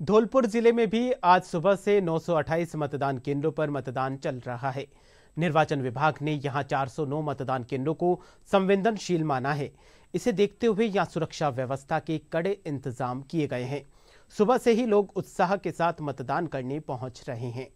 धौलपुर ज़िले में भी आज सुबह से 928 मतदान केंद्रों पर मतदान चल रहा है। निर्वाचन विभाग ने यहाँ 409 मतदान केंद्रों को संवेदनशील माना है। इसे देखते हुए यहाँ सुरक्षा व्यवस्था के कड़े इंतज़ाम किए गए हैं। सुबह से ही लोग उत्साह के साथ मतदान करने पहुँच रहे हैं।